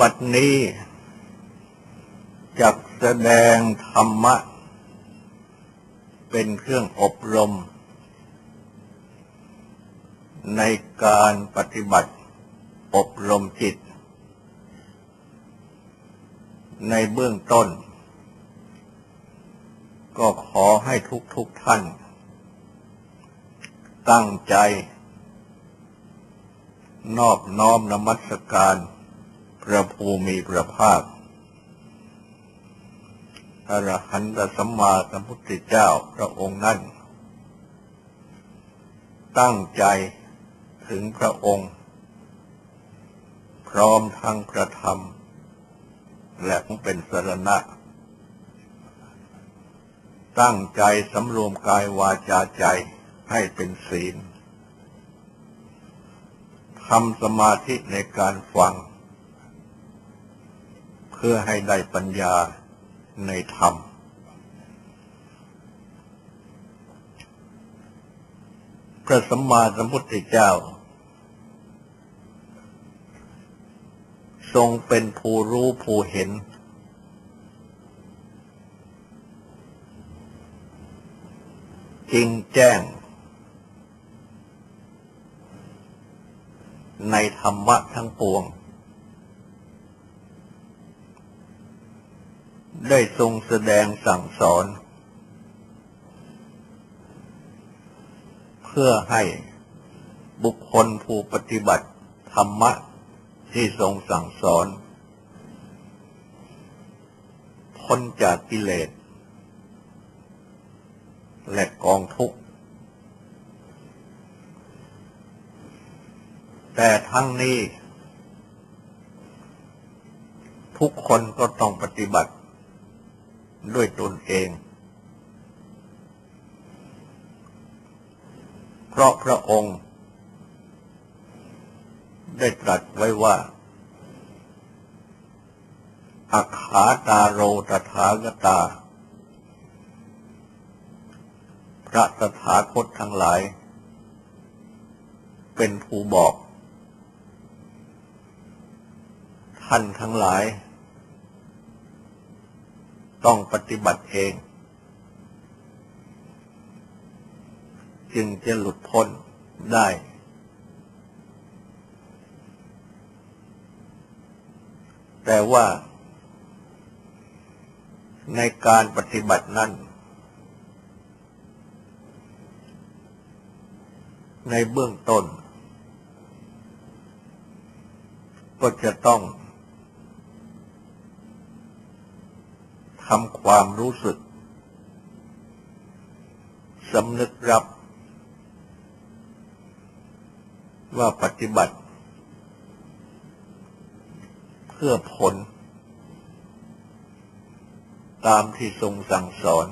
บัดนี้จักแสดงธรรมะ เป็นเครื่องอบรม ในการปฏิบัติอบรมจิต ในเบื้องต้น ก็ขอให้ทุกทุกท่าน ตั้งใจ นอบน้อมนมัสการ พระภูมิพระภาคอรหันตสัมมาสัมพุทธเจ้าพระองค์นั้น ตั้งใจถึงพระองค์ พร้อมทั้งกระทำและเป็นสรณะ ตั้งใจสำรวมกายวาจาใจให้เป็นศีลทำสมาธิในการฟัง พื่อให้ได้ปัญญาในธรรม พระสัมมาสัมพุทธเจ้า ทรงเป็นผู้รู้ผู้เห็น จริงแจ้ง ในธรรมะทั้งปวง ได้ทรงแสดงสั่งสอน เพื่อให้บุคคลผู้ปฏิบัติธรรมะที่ทรงสั่งสอนพ้นจากกิเลส และกองทุกข์ แต่ทั้งนี้ ทุกคนก็ต้องปฏิบัติ ด้วยตนเอง เพราะพระองค์ ได้ตรัสไว้ว่าอักขาตาโรตถากตา พระตถาคตทั้งหลาย เป็นผู้บอก ท่านทั้งหลาย ต้องปฏิบัติเอง จึงจะหลุดพ้นได้ แต่ว่าในการปฏิบัตินั้น ในเบื้องต้น ก็จะต้องทำความรู้สึกสำนึกรับ ว่าปฏิบัติ เพื่อผล ตามที่ทรงสั่งสอน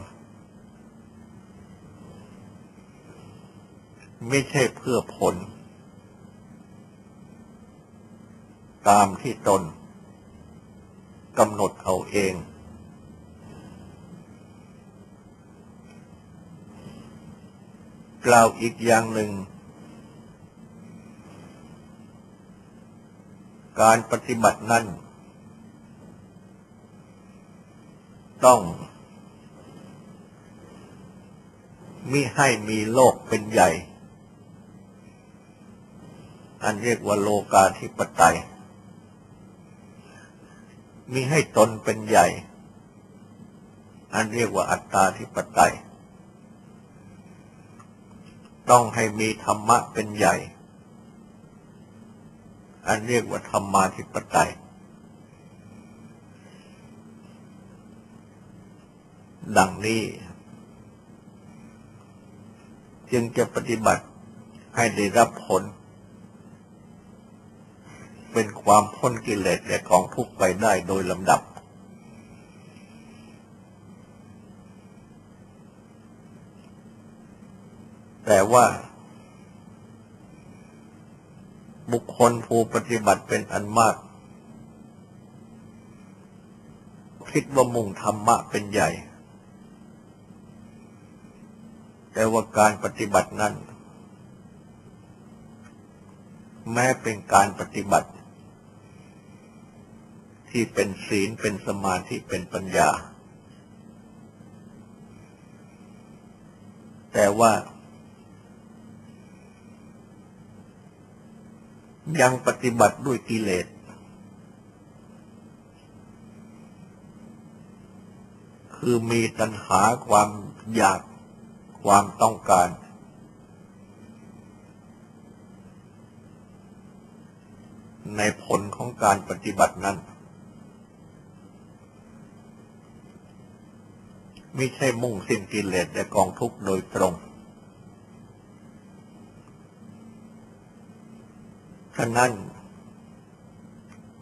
ไม่ใช่เพื่อผล ตามที่ตนกำหนดเอาเอง กล่าวอีกอย่างหนึ่ง การปฏิบัตินั้น ต้อง มิให้มีโลกเป็นใหญ่ อันเรียกว่าโลกาธิปไตย มิให้ตนเป็นใหญ่ อันเรียกว่าอัตตาธิปไตย ต้องให้มีธรรมะเป็นใหญ่ อันเรียกว่าธรรมาธิปไตย ดังนี้ จึงจะปฏิบัติให้ได้รับผล เป็นความพ้นกิเลสและของทุกไปได้โดยลำดับ แต่ว่า บุคคลผู้ปฏิบัติเป็นอันมาก คิดว่ามุ่งธรรมะเป็นใหญ่ แต่ว่าการปฏิบัตินั้น แม้เป็นการปฏิบัติ ที่เป็นศีลเป็นสมาธิเป็นปัญญา แต่ว่า ยังปฏิบัติด้วยกิเลส คือมีตัณหาความอยากความต้องการ ในผลของการปฏิบัตินั้น ไม่ใช่มุ่งสิ้นกิเลสและกองทุกข์โดยตรงะนั้น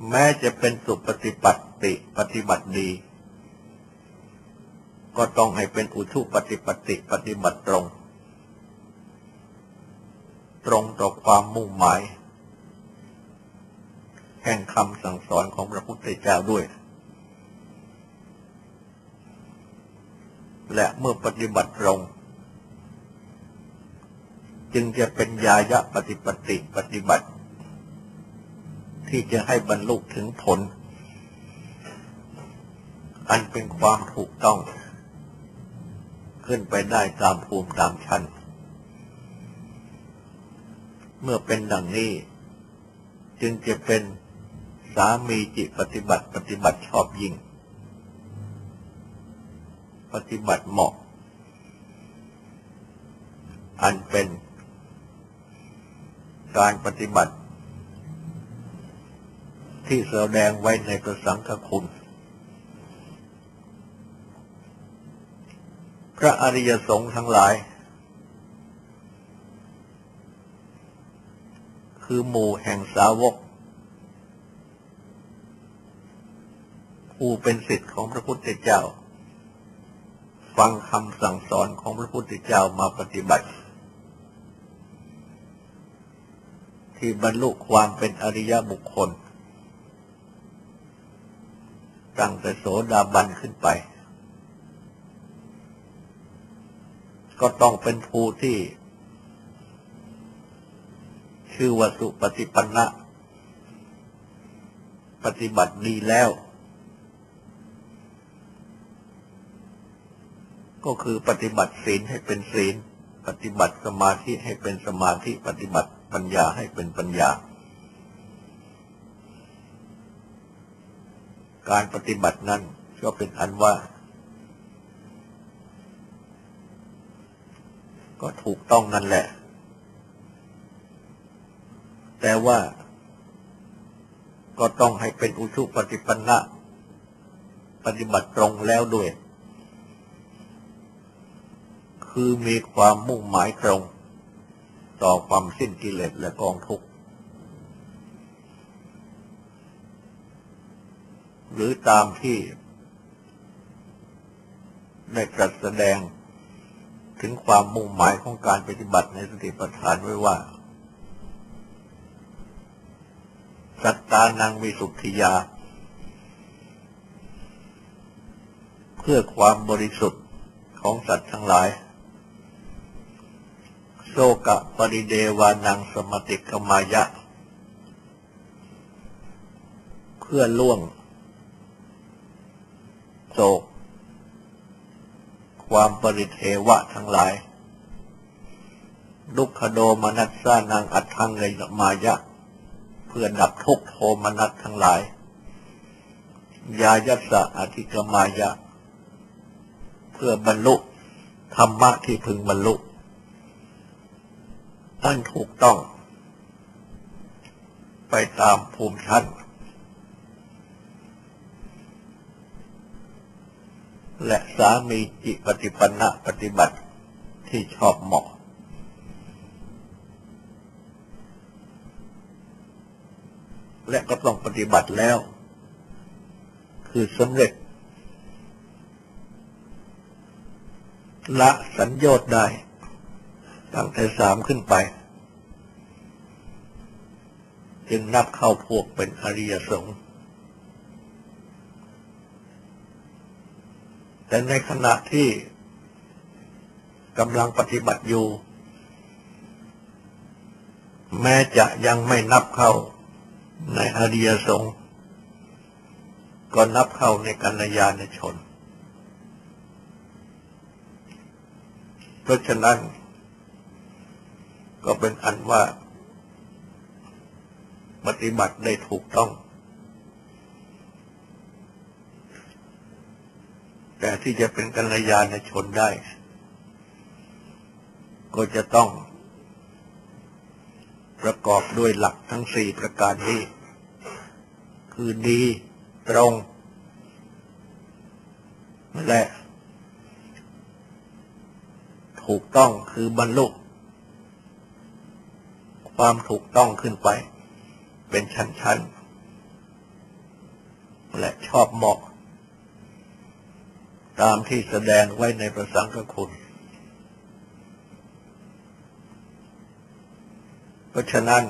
แม้จะเป็นสุปฏิปัติปฏิบัติดี ก็ต้องให้เป็นอุชุปฏิปติปฏิบัติตรง ตรงต่อความมุ่งหมาย แห่งคำสั่งสอนของพระพุทธเจ้าด้วย และเมื่อปฏิบัติตรงจึงจะเป็นยายะปฏิปติปฏิบัติ ที่จะให้บรรลุถึงผล อันเป็นความถูกต้อง ขึ้นไปได้ตามภูมิตามชั้น เมื่อเป็นดังนี้ จึงจะเป็นสามีจิตปฏิบัติปฏิบัติชอบยิ่ง ปฏิบัติเหมาะ อันเป็นการปฏิบัติ ที่แสดงไว้ในประสังฆคุณ พระอริยสงฆ์ทั้งหลาย คือหมู่แห่งสาวกผู้เป็นสิทธิ์ของพระพุทธเจ้า ฟังคำสั่งสอนของพระพุทธเจ้ามาปฏิบัติ ที่บรรลุความเป็นอริยบุคคล ตั้งแต่โสดาบันขึ้นไป ก็ต้องเป็นผู้ที่ ชื่อวสุปฏิปันนะปฏิบัติดีแล้ว ก็คือปฏิบัติศีลให้เป็นศีล ปฏิบัติสมาธิให้เป็นสมาธิ ปฏิบัติปัญญาให้เป็นปัญญา การปฏิบัตินั้นก็เป็นอันว่า ก็ถูกต้องนั่นแหละ แต่ว่าก็ต้องให้เป็นอุชุปฏิปันนะปฏิบัติตรงแล้วด้วย คือมีความมุ่งหมายตรง ต่อความสิ้นกิเลสและกองทุกข์ หรือตามที่ ได้ตรัสแสดงถึงความมุ่งหมายของการปฏิบัติในสติปัฏฐานไว้ว่า สัตตานังมีสุทธิยา เพื่อความบริสุทธิ์ของสัตว์ทั้งหลายโสกะปริเดวานังสมติกมายะ เพื่อล่วง โศก ความปริเทวะทั้งหลาย ลุกขโดมนัสสานังอัตถังเลยมายะ เพื่อดับทุกโทมนัสทั้งหลาย ยายัสสะอธิกมายะ เพื่อบรรลุธรรมะที่พึงบรรลุอันถูกต้อง ไปตามภูมิชั้น และสามีจิปฏิปันนะปฏิบัติที่ชอบเหมาะ และก็ต้องปฏิบัติแล้ว คือสำเร็จ ละสัญญอดได้ ตั้งแต่สามขึ้นไป จึงนับเข้าพวกเป็นอริยสงฆ์ แต่ในขณะที่กำลังปฏิบัติอยู่ แม้จะยังไม่นับเข้าในอริยสงฆ์ก็นับเข้าในกัลยาณชน เพราะฉะนั้น ก็เป็นอันว่า ปฏิบัติได้ถูกต้อง แต่ที่จะเป็นกัลยาณชนได้ ก็จะต้อง ประกอบด้วยหลักทั้งสี่ประการนี้ คือดีตรง และถูกต้องคือบรรลุความถูกต้องขึ้นไป เป็นชั้นๆ และชอบเหมาะ ตามที่แสดงไว้ในประสังฆคุณ เพราะฉะนั้น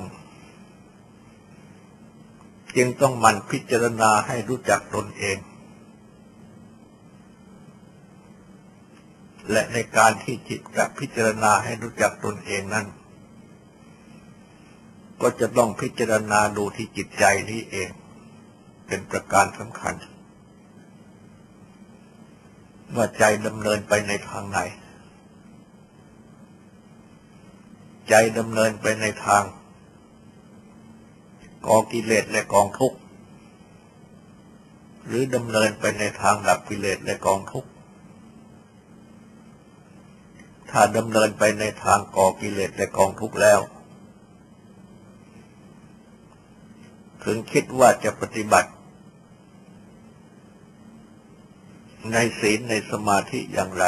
จึงต้องมันพิจารณาให้รู้จักตนเอง และในการที่จิตจะพิจารณาให้รู้จักตนเองนั้น ก็จะต้องพิจารณาดูที่จิตใจนี้เอง เป็นประการสำคัญ ว่าใจดำเนินไปในทางไหน ใจดำเนินไปในทางกองกิเลสและกองทุกข์หรือดำเนินไปในทางดับกิเลสและกองทุกข์ถ้าดำเนินไปในทางก่อกิเลสและกองทุกข์แล้ว ถึงคิดว่าจะปฏิบัติ ในศีลในสมาธิอย่างไร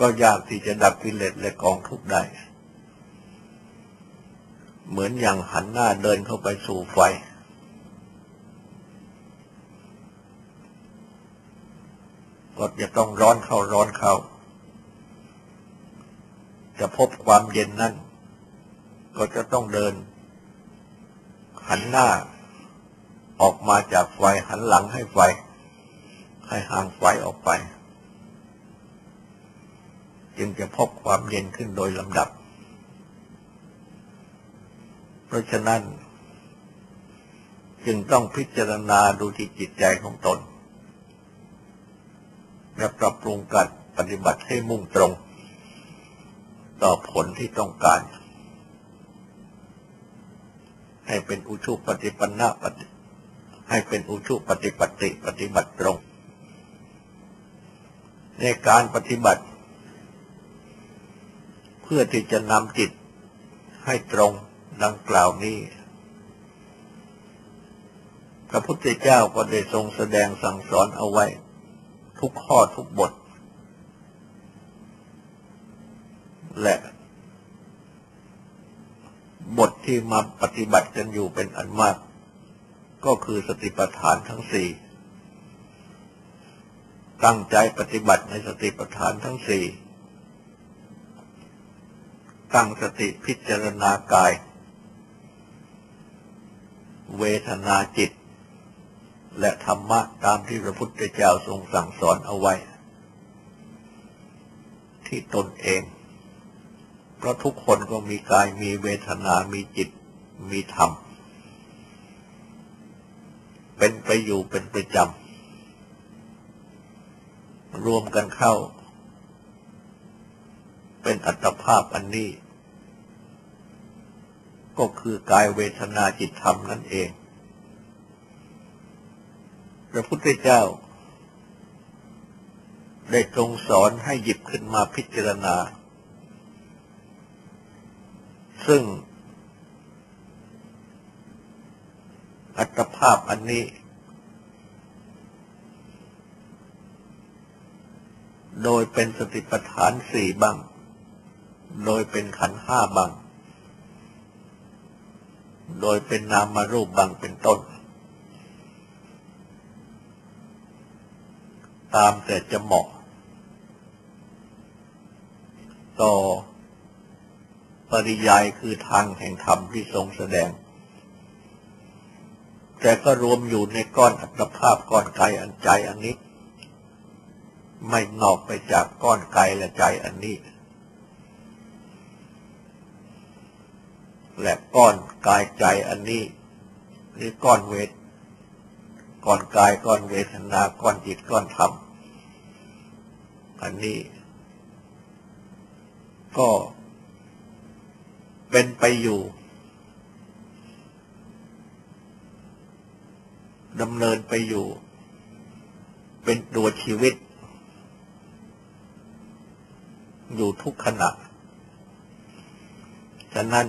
ก็ยากที่จะดับกิเลสและกองทุกข์ได้ เหมือนอย่างหันหน้าเดินเข้าไปสู่ไฟ ก็จะต้องร้อนเข้าร้อนเข้า จะพบความเย็นนั้นก็จะต้องเดิน หันหน้าออกมาจากไฟหันหลังให้ไฟ ให้ห่างไฟออกไป จึงจะพบความเย็นขึ้นโดยลำดับ เพราะฉะนั้น จึงต้องพิจารณาดูที่จิตใจของตน และปรับปรุงการปฏิบัติให้มุ่งตรง ต่อผลที่ต้องการ ให้เป็นอุชุปฏิปันนาปฏิให้เป็นอุชุปฏิปติปฏิบัติตรง ในการปฏิบัติ เพื่อที่จะนำจิตให้ตรงดังกล่าวนี้ พระพุทธเจ้าก็ได้ทรงแสดงสั่งสอนเอาไว้ ทุกข้อทุกบท และบทที่มาปฏิบัติกันอยู่เป็นอันมาก ก็คือสติปัฏฐานทั้งสี่ ตั้งใจปฏิบัติในสติปัฏฐานทั้งสี่ ตั้งสติพิจารณากาย เวทนาจิต และธรรมะตามที่พระพุทธเจ้าทรงสั่งสอนเอาไว้ ที่ตนเอง เพราะทุกคนก็มีกายมีเวทนามีจิตมีธรรม เป็นไปอยู่เป็นประจำ รวมกันเข้า เป็นอัตภาพอันนี้ ก็คือกายเวทนาจิตธรรมนั่นเอง พระพุทธเจ้า ได้ทรงสอนให้หยิบขึ้นมาพิจารณา ซึ่งอัตภาพอันนี้ โดยเป็นสติปัฏฐานสี่บ้าง โดยเป็นขันห้าบ้าง โดยเป็นนามารูปบางเป็นต้น ตามแต่จะเหมาะ ต่อ ปริยายคือทางแห่งธรรมที่ทรงแสดง แต่ก็รวมอยู่ในก้อนอัตภาพก้อนกายอันใจอันนี้ ไม่นอกไปจากก้อนกายและใจอันนี้ และก้อนกายใจอันนี้หรือก้อนเวทก้อนกายก้อนเวทนาก้อนจิตก้อนธรรมอันนี้ ก็เป็นไปอยู่ดำเนินไปอยู่ เป็นตัวชีวิต อยู่ทุกขณะ ฉะนั้น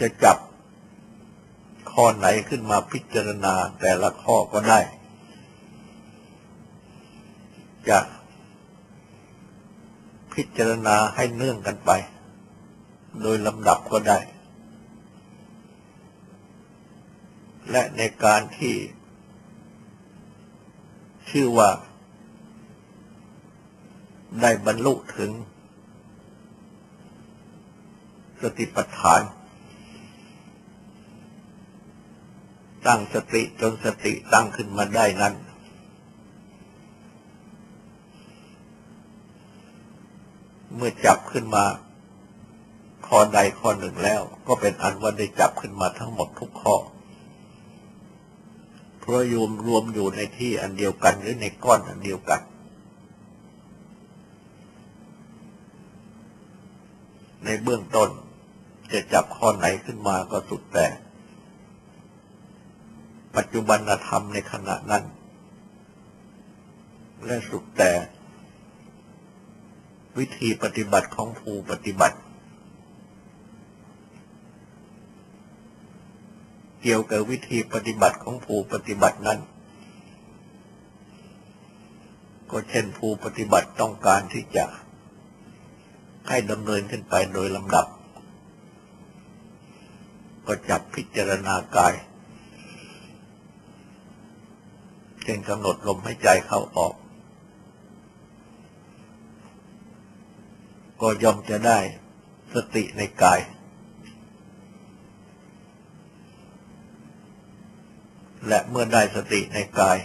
จะจับข้อไหนขึ้นมาพิจารณาแต่ละข้อก็ได้ จะพิจารณาให้เนื่องกันไป โดยลำดับก็ได้ และในการที่ ชื่อว่า ได้บรรลุถึง สติปัฏฐาน ตั้งสติจนสติตั้งขึ้นมาได้นั้น เมื่อจับขึ้นมาข้อใดข้อหนึ่งแล้ว ก็เป็นอันว่าได้จับขึ้นมาทั้งหมดทุกข้อเพราะรวมรวมอยู่ในที่อันเดียวกันหรือในก้อนอันเดียวกัน ในเบื้องต้น จะจับข้อไหนขึ้นมาก็สุดแต่ ปัจจุบันธรรมในขณะนั้น และสุดแต่ วิธีปฏิบัติของผู้ปฏิบัติ เกี่ยวกับวิธีปฏิบัติของผู้ปฏิบัตินั้นก็เช่นผู้ปฏิบัติต้องการที่จะ ให้ดำเนินขึ้นไปโดยลำดับ ก็จับพิจารณากายเช่นกำหนดลมหายใจเข้าออก ก็ย่อมจะได้สติในกาย และเมื่อได้สติในกาย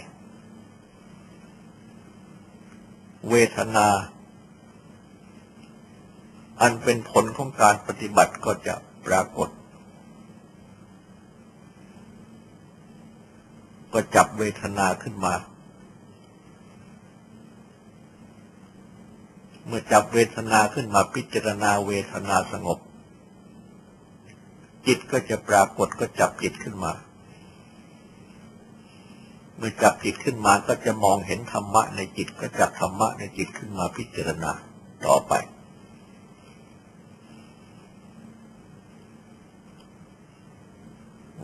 เวทนา อันเป็นผลของการปฏิบัติก็จะปรากฏ ก็จับเวทนาขึ้นมา เมื่อจับเวทนาขึ้นมาพิจารณาเวทนาสงบ จิตก็จะปรากฏก็จับจิตขึ้นมา เมื่อจับจิตขึ้นมาก็จะมองเห็นธรรมะในจิตก็จับธรรมะในจิตขึ้นมาพิจารณาต่อไป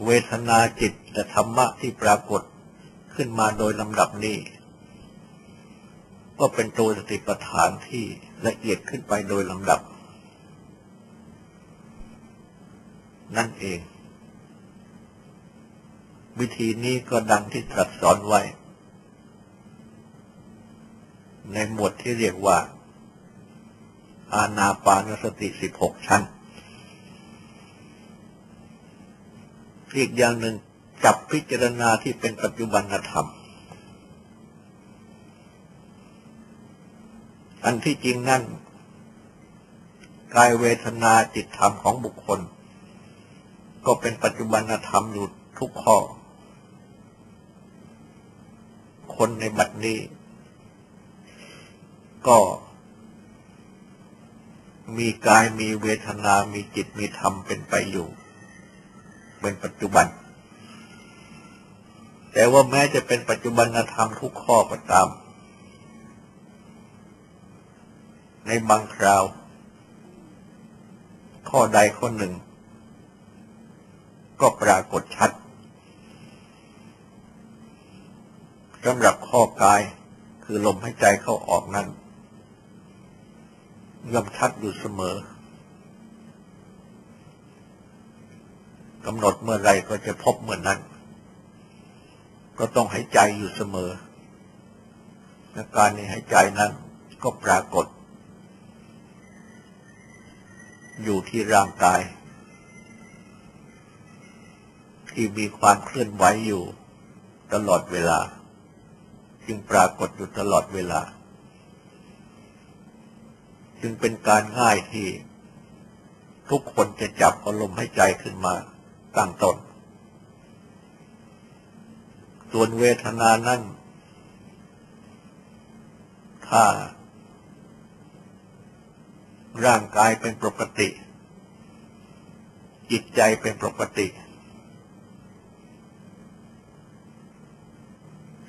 เวทนาจิตและธรรมะที่ปรากฏขึ้นมาโดยลำดับนี้ ก็เป็นตัวสติปัฏฐานที่ละเอียดขึ้นไปโดยลำดับ นั่นเอง วิธีนี้ก็ดังที่ตรัสสอนไว้ ในหมวดที่เรียกว่า อาณาปานสติสิบหกชั้น อีกอย่างหนึ่งจับพิจารณาที่เป็นปัจจุบันธรรม อันที่จริงนั่นกายเวทนาจิตธรรมของบุคคล ก็เป็นปัจจุบันธรรมอยู่ทุกข้อ คนในบัดนี้ ก็มีกายมีเวทนา มีจิต มีธรรมเป็นไปอยู่ เป็นปัจจุบัน แต่ว่าแม้จะเป็นปัจจุบันธรรมทุกข้อก็ตาม ในบางคราว ข้อใดข้อหนึ่ง ก็ปรากฏชัดสำหรับข้อกายคือลมหายใจเข้าออกนั้นย่อมชัดอยู่เสมอ กำหนดเมื่อไรก็จะพบเมื่อนนั้น ก็ต้องหายใจอยู่เสมอและการในหายใจนั้นก็ปรากฏ อยู่ที่ร่างกาย ที่มีความเคลื่อนไหวอยู่ตลอดเวลา จึงปรากฏอยู่ตลอดเวลา จึงเป็นการง่ายที่ทุกคนจะจับอารมณ์ให้ใจขึ้นมา ตั้งต้น ส่วนเวทนานั้นถ้า ร่างกายเป็นปกติ จิตใจเป็นปกติ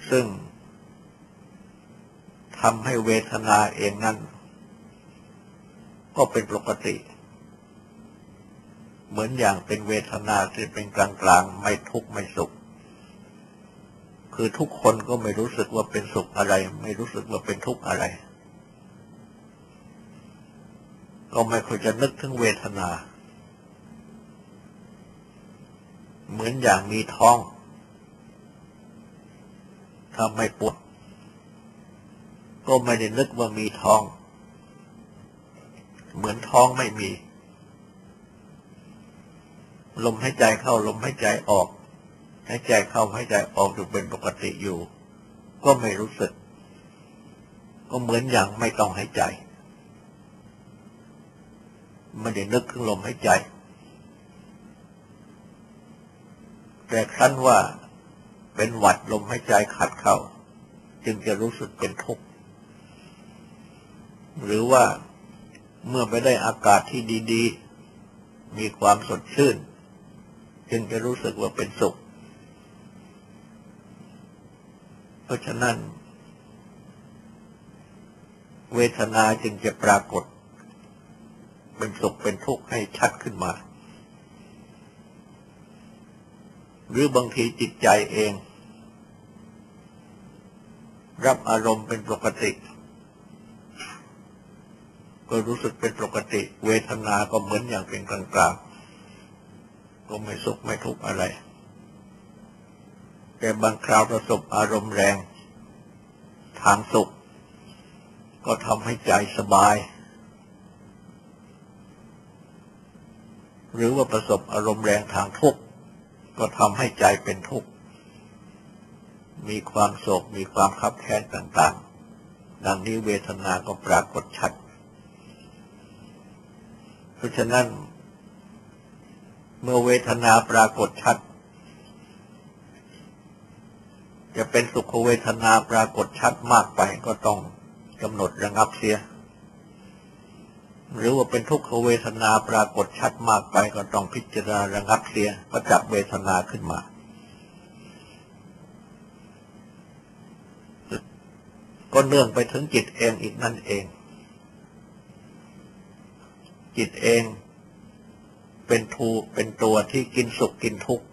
ซึ่งทำให้เวทนาเองนั้น ก็เป็นปกติ เหมือนอย่างเป็นเวทนาที่เป็นกลางๆ ไม่ทุกข์ไม่สุข คือทุกคนก็ไม่รู้สึกว่าเป็นสุขอะไร ไม่รู้สึกว่าเป็นทุกข์อะไร ก็ไม่ค่อยจะนึกถึงเวทนา เหมือนอย่างมีท้อง ถ้าไม่ปวด ก็ไม่ได้นึกว่ามีท้อง เหมือนท้องไม่มี ลมหายใจเข้าลมหายใจออกหายใจเข้าหายใจออกอยู่เป็นปกติอยู่ ก็ไม่รู้สึก ก็เหมือนอย่างไม่ต้องหายใจไม่ได้นึกถึงลมหายใจ แต่ครั้นว่าเป็นหวัดลมหายใจขัดเข้า จึงจะรู้สึกเป็นทุกข์หรือว่าเมื่อไปได้อากาศที่ดี ๆ มีความสดชื่น จึงจะรู้สึกว่าเป็นสุข เพราะฉะนั้น เวทนาจึงจะปรากฏ เป็นสุขเป็นทุกข์ให้ชัดขึ้นมา หรือบางทีจิตใจเอง รับอารมณ์เป็นปกติก็รู้สึกเป็นปกติ เวทนาก็เหมือนอย่างเป็นกลางกลาง ก็ไม่สุขไม่ทุกข์อะไร แต่บางคราวประสบอารมณ์แรง ทางสุข ก็ทำให้ใจสบาย หรือว่าประสบอารมณ์แรงทางทุกข์ก็ทำให้ใจเป็นทุกข์ มีความโศกมีความขับแค้นต่าง ๆ ดังนี้เวทนาก็ปรากฏชัด เพราะฉะนั้น เมื่อเวทนาปรากฏชัด จะเป็นสุขเวทนาปรากฏชัดมากไปก็ต้องกำหนดระงับเสีย หรือว่าเป็นทุกขเวทนาปรากฏชัดมากไปก็ต้องพิจารณาระงับเสียก็จับเวทนาขึ้นมาก็เนื่องไปถึงจิตเองอีกนั่นเอง จิตเอง เป็นทูเป็นตัวที่กินสุขกินทุกข์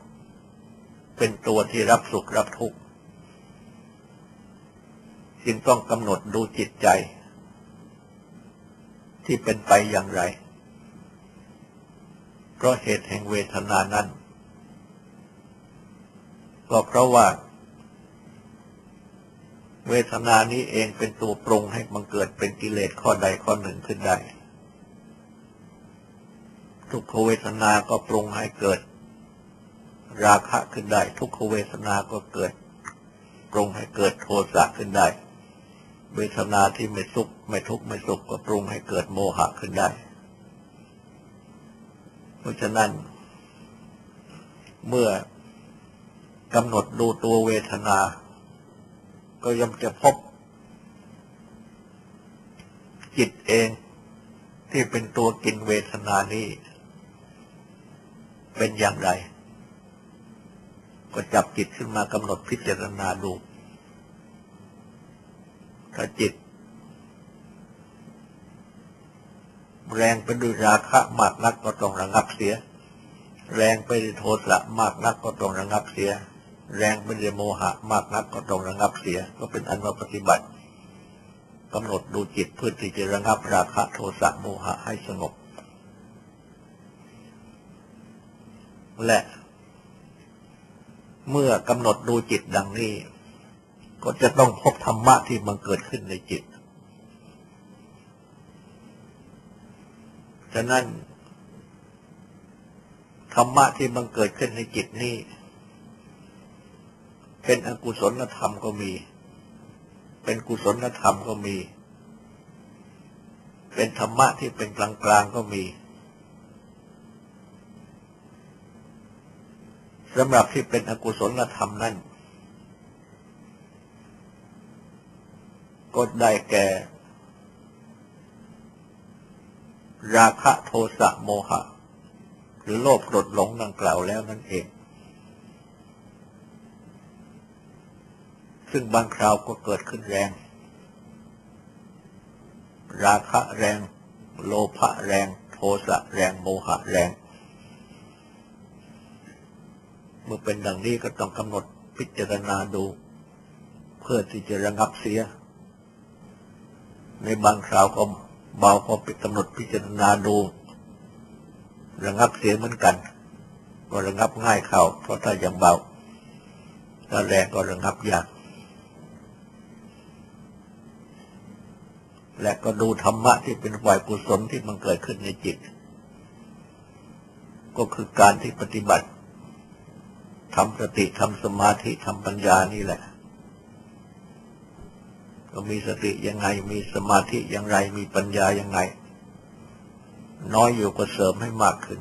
เป็นตัวที่รับสุขรับทุกข์จึงต้องกำหนดดูจิตใจ ที่เป็นไปอย่างไร เพราะเหตุแห่งเวทนานั้นก็เพราะว่า เวทนานี้เองเป็นตัวปรุงให้มันเกิดเป็นกิเลสข้อใดข้อหนึ่งขึ้นได้ ทุกขเวทนา ก็ปรุงให้เกิด ราคะขึ้นได้ ทุกขเวทนา ก็เกิด ปรุงให้เกิดโทสะขึ้นได้ เวทนาที่ไม่สุข ไม่ทุกข์ไม่สุขก็ปรุงให้เกิดโมหะขึ้นได้ เพราะฉะนั้น เมื่อกำหนดดูตัวเวทนา ก็ย่อมจะพบ จิตเองที่เป็นตัวกินเวทนานี้ เป็นอย่างไร ก็จับจิตขึ้นมากำหนดพิจารณาดูถ้าจิต แรงไปด้วยราคะมากนักก็ต้องระงับเสีย แรงไปด้วยโทสะมากนักก็ต้องระงับเสีย แรงไปด้วยโมหะมากนักก็ต้องระงับเสีย ก็เป็นอันว่าปฏิบัติกำหนดดูจิตเพื่อที่จะระงับราคะโทสะโมหะให้สงบ และ เมื่อกำหนดดูจิตดังนี้ ก็จะต้องพบธรรมะที่มันเกิดขึ้นในจิต ฉะนั้นธรรมะที่มันเกิดขึ้นในจิตนี้ เป็นอกุศลธรรมก็มี เป็นกุศลธรรมก็มี เป็นธรรมะที่เป็นกลางๆก็มี สำหรับที่เป็นอกุศลธรรมนั่นก็ได้แก่ ราคะโทสะโมหะ หรือโลภโกรธหลงดังกล่าวแล้วนั่นเอง ซึ่งบางคราวก็เกิดขึ้นแรง ราคะแรง โลภะแรง โทสะแรง โมหะแรง เมื่อเป็นดังนี้ก็ต้องกำหนดพิจารณาดู เพื่อที่จะระงับเสีย ในบางคราวก็เบาก็ไปกำหนดพิจารณาดู ระงับเสียเหมือนกัน ก็ระงับง่ายเข้าเพราะถ้ายังเบาถ้าแรงก็ระงับยากและก็ดูธรรมะที่เป็นฝ่ายกุศลที่มันเกิดขึ้นในจิต ก็คือการที่ปฏิบัติ ทำสติทำสมาธิทำปัญญานี่แหละ ก็มีสติยังไง มีสมาธิอย่างไร มีปัญญายังไง น้อยอยู่ก็เสริมให้มากขึ้น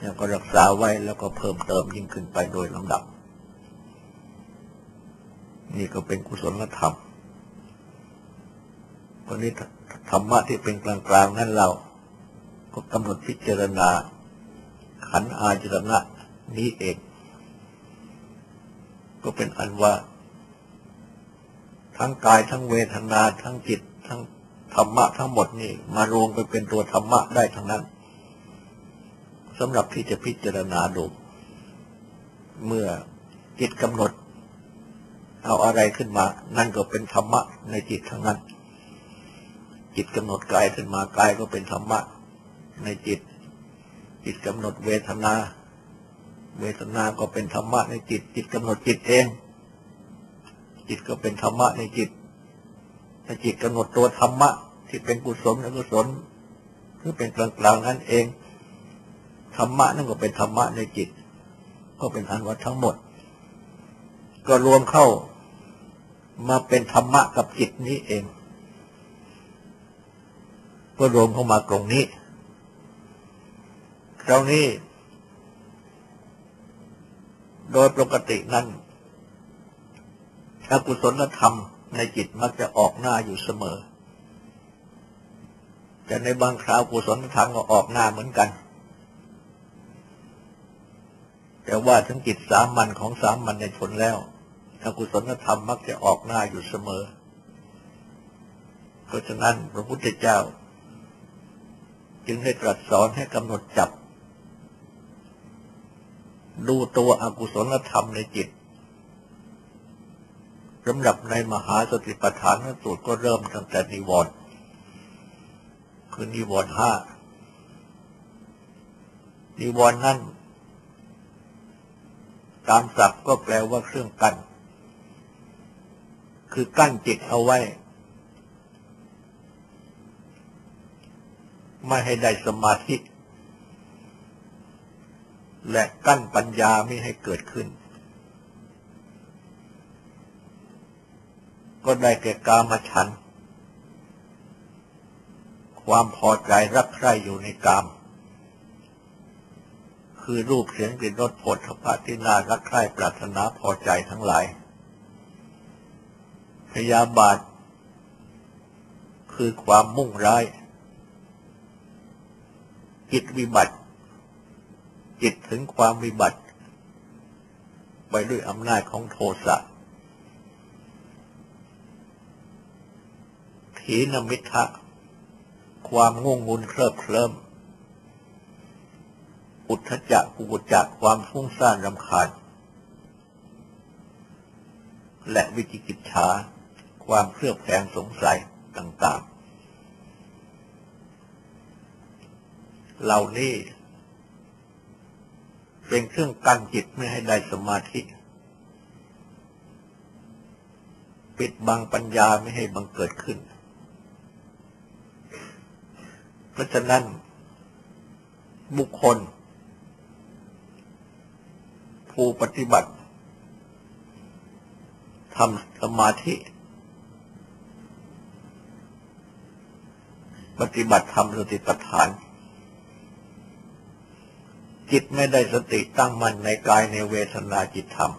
แล้วก็รักษาไว้แล้วก็เพิ่มเติมยิ่งขึ้นไปโดยลำดับ นี่ก็เป็นกุศลธรรมวันนี้ธรรมะที่เป็นกลางๆ นั้นเรา ก็กำหนดพิจารณาขันอาจรณะนี้เอง ก็เป็นอันว่า ทั้งกายทั้งเวทนาทั้งจิต ทั้งธรรมะทั้งหมดนี่ มารวมไปเป็นตัวธรรมะได้ทั้งนั้นสำหรับที่จะพิจารณาดูเมื่อจิตกำหนด เอาอะไรขึ้นมา นั่นก็เป็นธรรมะในจิตทั้งนั้น จิตกำหนดกายขึ้นมากายก็เป็นธรรมะในจิต จิตกำหนดเวทนา เวทนาก็เป็นธรรมะในจิต จิตกำหนดจิตเอง จิตก็เป็นธรรมะในจิตถ้าจิตกำหนดตัวธรรมะ ที่เป็นกุศลอกุศลคือเป็นกลางๆนั่นเองธรรมะนั่นก็เป็นธรรมะในจิต ก็เป็นอันว่าทั้งหมด ก็รวมเข้ามาเป็นธรรมะกับจิตนี้เองก็รวมเข้ามาตรงนี้คราวนี้ โดยปกตินั้นอกุศลธรรมในจิตมักจะออกหน้าอยู่เสมอ แต่ในบางคราวกุศลธรรมก็ออกหน้าเหมือนกัน แต่ว่าทั้งจิตสามัญของสามัญในชนแล้วอกุศลธรรมมักจะออกหน้าอยู่เสมอ เพราะฉะนั้นพระพุทธเจ้า จึงได้ตรัสสอนให้กำหนดจับ ดูตัวอกุศลธรรมในจิตสำหรับในมหาสติปัฏฐานสูตรก็เริ่มตั้งแต่นิวรณ์คือนิวรณ์ห้านิวรณ์นั่นตามศัพท์ก็แปลว่าเครื่องกัน้น คือกั้นจิตเอาไว้ ไม่ให้ได้สมาธิ และกั้นปัญญาไม่ให้เกิดขึ้น ก็ได้แก่กามฉัน ความพอใจรักใคร่อยู่ในกาม คือรูปเสียงกลิ่นรสผลทพะที่น่ารักใคร่ปรารถนาพอใจทั้งหลาย พยาบาท คือความมุ่งร้ายจิตวิบัติ จิตถึงความวิบัติ ไปด้วยอำนาจของโทสะถีนมิทะความงงงุนเคลิบเคลิ้มอุทธจักกุจักความฟุ้งซ่านรำคาญ และวิจิกิจฉาความเครือบแคลงสงสัยต่าง ๆ เหล่านี้ เป็นเครื่องกั้นจิตไม่ให้ได้สมาธิ ปิดบังปัญญาไม่ให้บังเกิดขึ้น เพราะฉะนั้น บุคคล ผู้ปฏิบัติทำสมาธิ ปฏิบัติทำสติปัฏฐาน จิตไม่ได้สติตั้งมั่นในกายในเวทนาจิตธรรม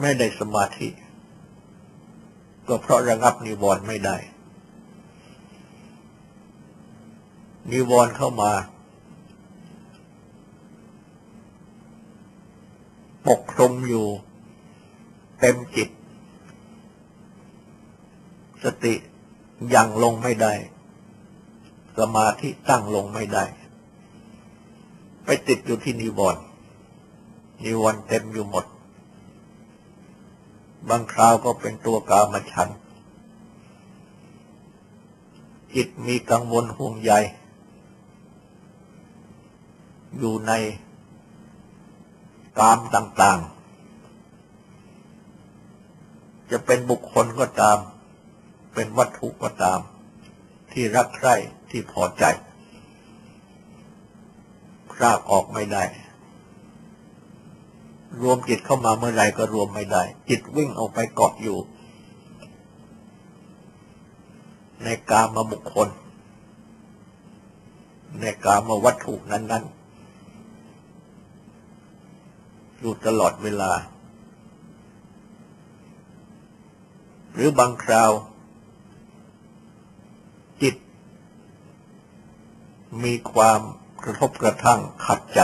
ไม่ได้สมาธิ ก็เพราะระงับนิวรณ์ไม่ได้ นิวรณ์เข้ามาปกคลุมอยู่ เต็มจิต สติยังลงไม่ได้ สมาธิตั้งลงไม่ได้ ไปติดอยู่ที่นิวรณ์นิวรณ์เต็มอยู่หมด บางคราวก็เป็นตัวกามฉัน จิตมีกังวลห่วงใย อยู่ในกามต่าง ๆ จะเป็นบุคคลก็ตาม เป็นวัตถุก็ตาม ที่รักใคร่ที่พอใจ รากออกไม่ได้ รวมจิตเข้ามาเมื่อไรก็รวมไม่ได้ จิตวิ่งออกไปเกาะอยู่ ในกามาบุคคล ในกามาวัตถุนั้น ๆ อยู่ตลอดเวลา หรือบางคราว จิต มีความ กระทบกระทั่งขัดใจ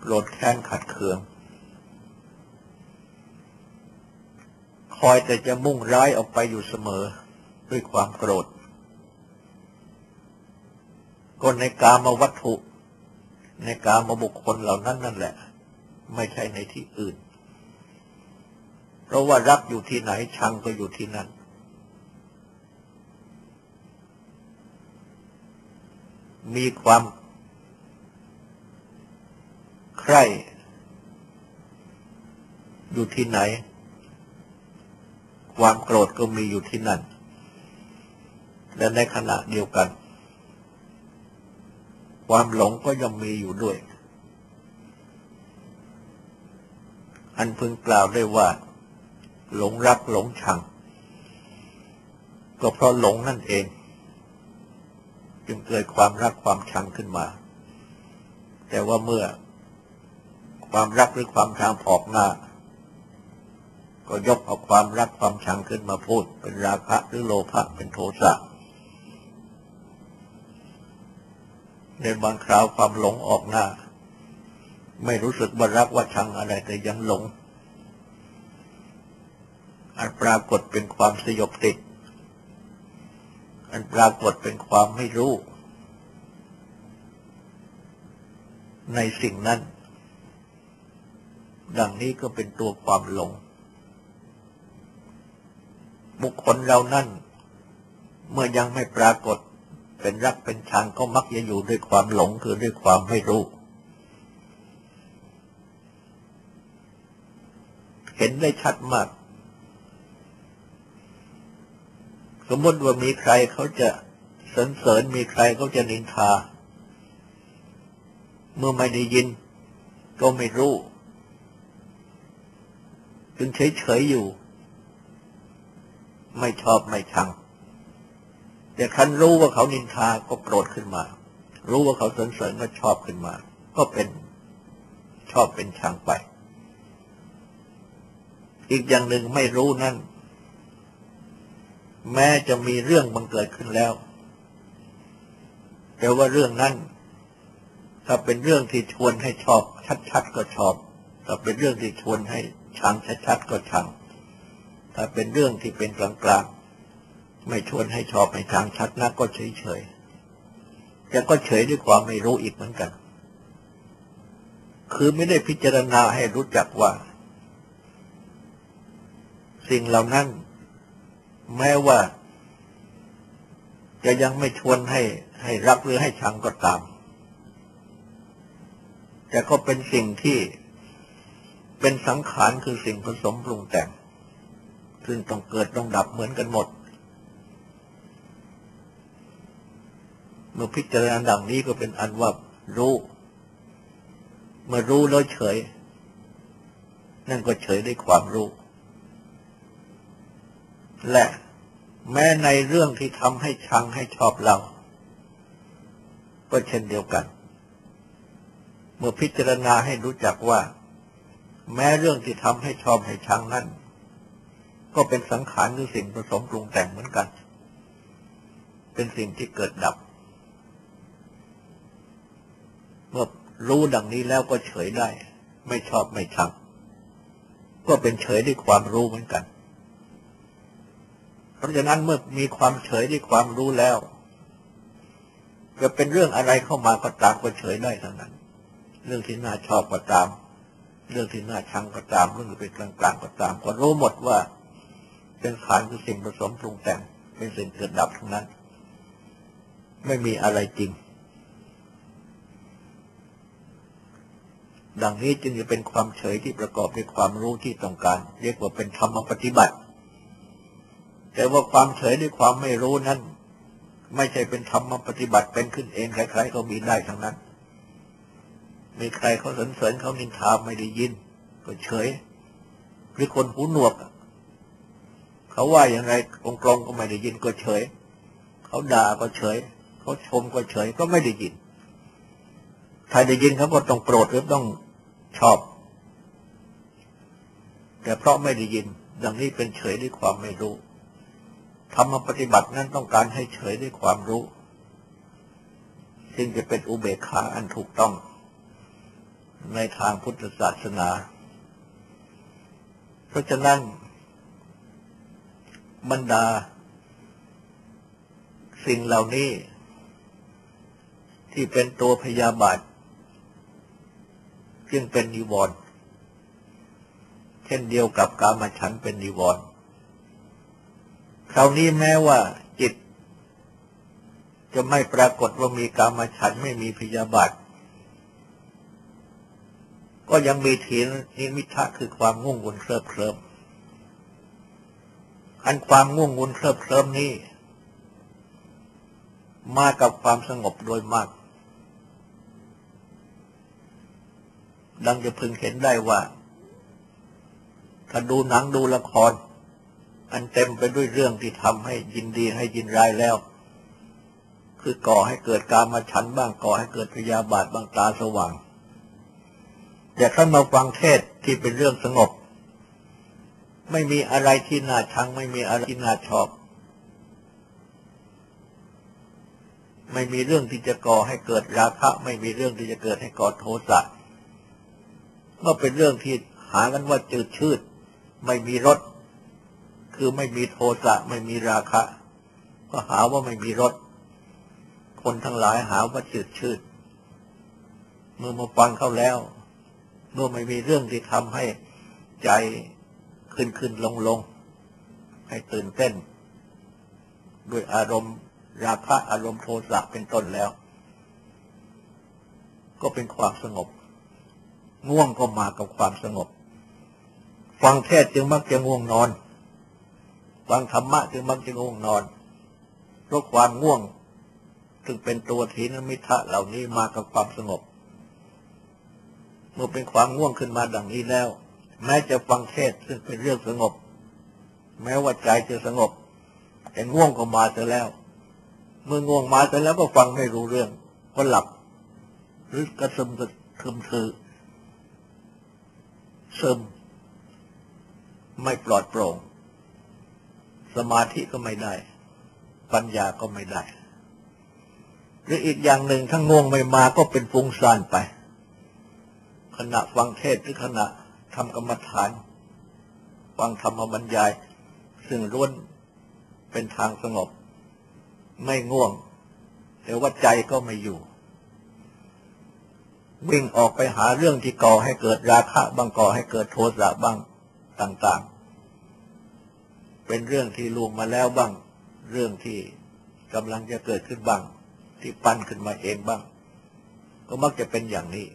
โกรธแค้นขัดเคือง คอยแต่จะมุ่งร้ายออกไปอยู่เสมอด้วยความโกรธก็ในกามวัตถุ ในกามบุคคลเหล่านั้นนั่นแหละ ไม่ใช่ในที่อื่น เพราะว่ารักอยู่ที่ไหนชังก็อยู่ที่นั่น มีความ ใครอยู่ที่ไหน ความโกรธก็มีอยู่ที่นั่น และในขณะเดียวกัน ความหลงก็ย่อมมีอยู่ด้วย อันพึงกล่าวได้ว่า หลงรักหลงชัง ก็เพราะหลงนั่นเอง จึงเกิดความรักความชังขึ้นมา แต่ว่าเมื่อความรักหรือความชังออกหน้า ก็ยกเอาความรักความชังขึ้นมาพูด เป็นราคะหรือโลภะเป็นโทสะในบางคราวความหลงออกหน้า ไม่รู้สึกว่ารักว่าชังอะไรแต่ยังหลงอันปรากฏเป็นความสยบติดันปรากฏเป็นความไม่รู้ ในสิ่งนั้น ดังนี้ก็เป็นตัวความหลง บุคคลเรานั่น เมื่อยังไม่ปรากฏเป็นรักเป็นชังก็มักจะอยู่ด้วยความหลงคือด้วยความไม่รู้ เห็นได้ชัดมาก สมมติว่ามีใครเขาจะสรรเสริญมีใครเขาจะนินทา เมื่อไม่ได้ยิน ก็ไม่รู้จึงเฉยๆอยู่ ไม่ชอบไม่ชัง แต่คันรู้ว่าเขานินทาก็โกรธขึ้นมา รู้ว่าเขาสรรเสริญก็ชอบขึ้นมา ก็เป็นชอบเป็นชังไป อีกอย่างหนึ่งไม่รู้นั่น แม้จะมีเรื่องบังเกิดขึ้นแล้ว แต่ว่าเรื่องนั้น ถ้าเป็นเรื่องที่ชวนให้ชอบ ชัดๆก็ชอบ ถ้าเป็นเรื่องที่ชวนให้ชังชัดๆก็ชัง ถ้าเป็นเรื่องที่เป็นกลางๆไม่ชวนให้ชอบให้ชังชัดนักก็เฉยๆแต่ก็เฉยด้วยความไม่รู้อีกเหมือนกัน คือไม่ได้พิจารณาให้รู้จักว่า สิ่งเหล่านั้น แม้ว่า จะยังไม่ชวนให้ให้รักหรือให้ชังก็ตาม แต่ก็เป็นสิ่งที่เป็นสังขารคือสิ่งผสมปรุงแต่ง ซึ่งต้องเกิดต้องดับเหมือนกันหมด เมื่อพิจารณาดังนี้ก็เป็นอันว่ารู้เมื่อรู้แล้วเฉย นั่นก็เฉยด้วยความรู้ และแม้ในเรื่องที่ทำให้ชังให้ชอบเรา ก็เช่นเดียวกัน เมื่อพิจารณาให้รู้จักว่า แม้เรื่องที่ทำให้ชอบให้ชังนั้นก็เป็นสังขารคือสิ่งผสมปรุงแต่งเหมือนกัน เป็นสิ่งที่เกิดดับ เมื่อรู้ดังนี้แล้วก็เฉยได้ ไม่ชอบไม่ชัง ก็เป็นเฉยด้วยความรู้เหมือนกัน ราะฉะนั้นเมื่อมีความเฉยด้วยความรู้แล้ว จะเป็นเรื่องอะไรเข้ามาก็ตามก็เฉยได้ทั้งนั้น เรื่องที่น่าชอบก็ตาม เรื่องที่น่าชังก็ตาม เรื่องที่เป็นกลางๆก็ตาม ก็รู้หมดว่า เป็นขานคือสิ่งผสมปรุงแต่ง เป็นสิ่งเกิดดับทั้งนั้น ไม่มีอะไรจริง ดังนี้จึงจะเป็นความเฉยที่ประกอบด้วยความรู้ที่ต้องการ เรียกว่าเป็นธรรมปฏิบัติ แต่ว่าความเฉยด้วยความไม่รู้นั้น ไม่ใช่เป็นธรรมปฏิบัติเป็นขึ้นเองใครๆก็มีได้ทั้งนั้น มีใครเขาสรรเสริญเขานินทาไม่ได้ยิน ก็เฉย หรือคนหูหนวก เขาว่าอย่างไรองกลงก็ไม่ได้ยินก็เฉย เขาด่าก็เฉย เขาชมก็เฉยก็ไม่ได้ยินใครได้ยินเขาก็ต้องโปรดหรือต้องชอบ แต่เพราะไม่ได้ยิน ดังนี้เป็นเฉยด้วยความไม่รู้ ธรรมปฏิบัตินั้นต้องการให้เฉยด้วยความรู้ ซึ่งจะเป็นอุเบกขาอันถูกต้อง ในทางพุทธศาสนา เพราะฉะนั้น บรรดา สิ่งเหล่านี้ ที่เป็นตัวพยาบาทจึงเป็นนิวรณ์เช่นเดียวกับกามฉันเป็นนิวรณ์ คราวนี้แม้ว่าจิต จะไม่ปรากฏว่ามีกามฉันไม่มีพยาบาท ก็ยังมีถีนิมิทะคือความง่วงวุ่นเคลิบเคลิมอันความง่วงวุ่นเคลิบเคลิมนี้ มากับความสงบโดยมากดังจะพึงเห็นได้ว่า ถ้าดูหนังดูละคร อันเต็มไปด้วยเรื่องที่ทำให้ยินดีให้ยินร้ายแล้ว คือก่อให้เกิดการมาฉันบ้างก่อให้เกิดพยาบาทบ้างตาสว่างแต่ถ้านมาฟังเทศที่เป็นเรื่องสงบ ไม่มีอะไรที่น่าชัง ไม่มีอะไรที่น่าชอบ ไม่มีเรื่องที่จะก่อให้เกิดราคะ ไม่มีเรื่องที่จะเกิดให้ก่อโทสะก็เป็นเรื่องที่หากันว่าจืดชืด ไม่มีรส คือไม่มีโทสะไม่มีราคะ ก็หาว่าไม่มีรสคนทั้งหลายหาว่าจืดชืดเมื่อมาฟังเข้าแล้ว เมื่อไม่มีเรื่องที่ทำให้ใจขึ้นขึ้นลงลงให้ตื่นเต้น ด้วยอารมณ์ ราคะอารมณ์โทสะเป็นต้นแล้ว ก็เป็นความสงบ ง่วงก็มากับความสงบ ฟังเทศจึงมักจะง่วงนอน ฟังธรรมะจึงมักจะง่วงนอนเพราะความง่วงซึ่งเป็นตัวทีนมิทะเหล่านี้มากับความสงบ เมื่อเป็นความง่วงขึ้นมาดังนี้แล้ว แม้จะฟังเทศซึ่งเป็นเรื่องสงบ แม้ว่าใจจะสงบแต่ง่วงก็มาเสียแล้ว เมื่อง่วงมาเสียแล้วก็ฟังไม่รู้เรื่องก็หลับ หรือกระซึมกระทึมถือซึมไม่ปลอดโปร่ง สมาธิก็ไม่ได้ ปัญญาก็ไม่ได้ หรืออีกอย่างหนึ่งถ้าง่วงไม่มาก็เป็นฟุ้งซ่านไป ขณะฟังเทศหรือขณะทำกรรมฐาน ฟังธรรมบรรยาย ซึ่งล้วนเป็นทางสงบ ไม่ง่วงแต่ว่าใจก็ไม่อยู่ วิ่งออกไปหาเรื่องที่ก่อให้เกิดราคะบ้างก่อให้เกิดโทสะบ้างต่าง ๆ เป็นเรื่องที่ลวงมาแล้วบ้าง เรื่องที่กำลังจะเกิดขึ้นบ้าง ที่ปั้นขึ้นมาเองบ้าง ก็มักจะเป็นอย่างนี้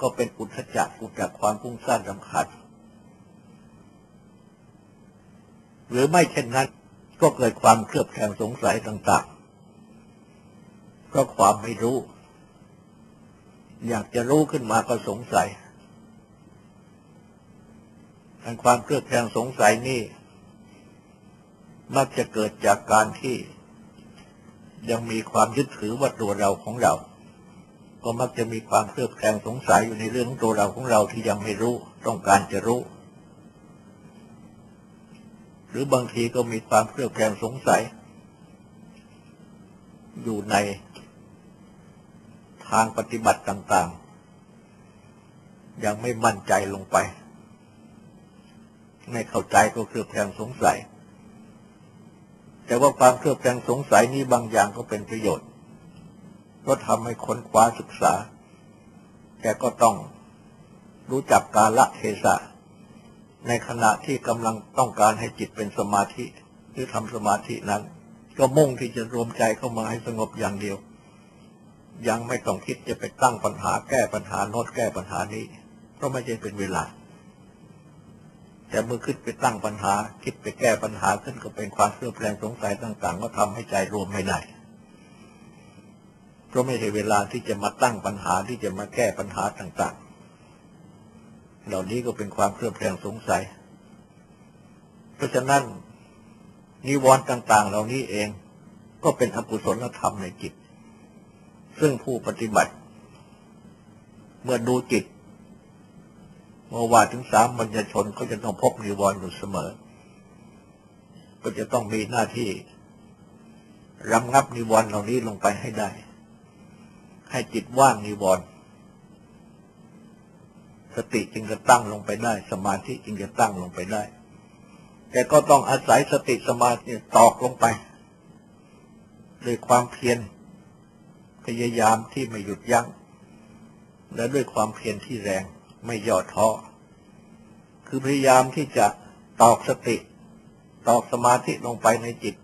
ก็เป็นอุทจักอุจากความพุ่งสร้างสำคัญหรือไม่เช่นนั้น ก็เกิดความเครือบแคลงสงสัยต่างๆก็ความไม่รู้ อยากจะรู้ขึ้นมาก็สงสัยอันความเครือบแคลงสงสัยนี่ มักจะเกิดจากการที่ ยังมีความยึดถือว่าตัวเราของเรา ก็มักจะมีความเครือบแคลงสงสัยอยู่ในเรื่องตัวเราของเราที่ยังไม่รู้ต้องการจะรู้ หรือบางทีก็มีความเครือบแคลงสงสัย อยู่ในทางปฏิบัติต่างๆ ยังไม่มั่นใจลงไป ไม่เข้าใจก็เครือบแคลงสงสัย แต่ว่าความเครือบแคลงสงสัยนี้บางอย่างก็เป็นประโยชน์ ก็ทำให้ค้นคว้าศึกษา แต่ก็ต้องรู้จักกาละเทศะ ในขณะที่กำลังต้องการให้จิตเป็นสมาธิหรือทำสมาธินั้น ก็มุ่งที่จะรวมใจเข้ามาให้สงบอย่างเดียว ยังไม่ต้องคิดจะไปตั้งปัญหาแก้ปัญหาโน้ตแก้ปัญหานี้ เพราะไม่ใช่เป็นเวลา แต่เมื่อคิดไปตั้งปัญหา คิดไปแก้ปัญหาขึ้นก็เป็นความเครือบแคลงสงสัยต่าง ๆ ก็ทำให้ใจรวมไม่ได้เพราะไม่ใช่เวลาที่จะมาตั้งปัญหาที่จะมาแก้ปัญหาต่าง ๆ เหล่านี้ก็เป็นความเครือบแคลงสงสัย เพราะฉะนั้นนิวรณ์ต่าง ๆ เหล่านี้เองก็เป็นอกุศลธรรมในจิต ซึ่งผู้ปฏิบัติ เมื่อดูจิต เมื่อว่าถึงสามมัญญชนก็จะต้องพบนิวรณ์อยู่เสมอ ก็จะต้องมีหน้าที่รำงับนิวรณ์เหล่านี้ลงไปให้ได้ ให้จิตว่างนิวรณ์สติจึงจะตั้งลงไปได้ สมาธิจึงจะตั้งลงไปได้ แต่ก็ต้องอาศัยสติสมาธิตอกลงไปด้วยความเพียรพยายามที่ไม่หยุดยัง้งและด้วยความเพียรที่แรง ไม่ย่อท้อคือพยายามที่จะตอกสติ ตอกสมาธิลงไปในจิต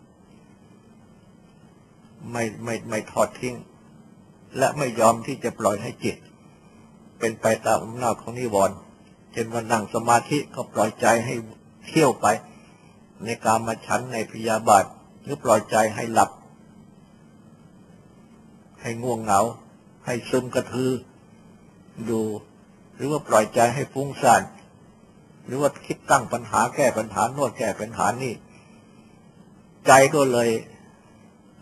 ไม่ไม่ไม่ทอดทิ้ง และไม่ยอมที่จะปล่อยให้จิต เป็นไปตามอำนาจของนิวรณ์เช่นวันนั่งสมาธิก็ปล่อยใจให้เที่ยวไป ในการมาฉันในพยาบาทหรือปล่อยใจให้หลับ ให้ง่วงเหงา ให้ซึมกระทือดู หรือว่าปล่อยใจให้ฟุ้งซ่านหรือว่าคิดตั้งปัญหาแก้ปัญหาโน่นแก้ปัญหานี่ ใจก็เลย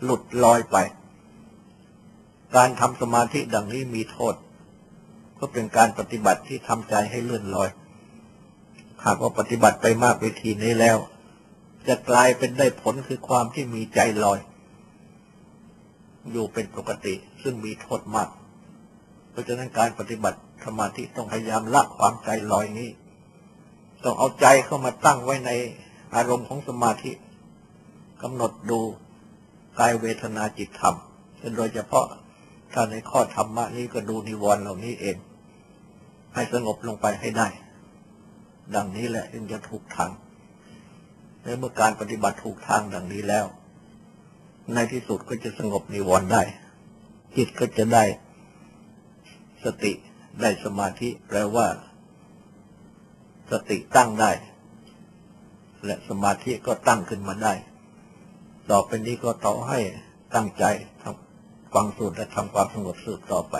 หลุดลอยไป การทำสมาธิดังนี้มีโทษ ก็เป็นการปฏิบัติที่ทำใจให้เลื่อนลอย หากว่าปฏิบัติไปมากวิธีนี้แล้ว จะกลายเป็นได้ผลคือความที่มีใจลอย อยู่เป็นปกติซึ่งมีโทษมาก เพราะฉะนั้นการปฏิบัติสมาธิต้องพยายามละความใจลอยนี้ ต้องเอาใจเข้ามาตั้งไว้ในอารมณ์ของสมาธิกำหนดดูกายเวทนาจิตธรรมโดยเฉพาะถ้าในข้อธรรมะนี้ก็ดูนิวรณ์เหล่านี้เอง ให้สงบลงไปให้ได้ ดังนี้แหละจึงจะถูกทางในเมื่อการปฏิบัติถูกทางดังนี้แล้ว ในที่สุดก็จะสงบนิวรณ์ได้ จิตก็จะได้สติ ได้สมาธิแปลว่า สติตั้งได้ และสมาธิก็ตั้งขึ้นมาได้ ต่อไปนี้ก็ต่อให้ตั้งใจทำฟังสูตรและทำความสงบสุขต่อไป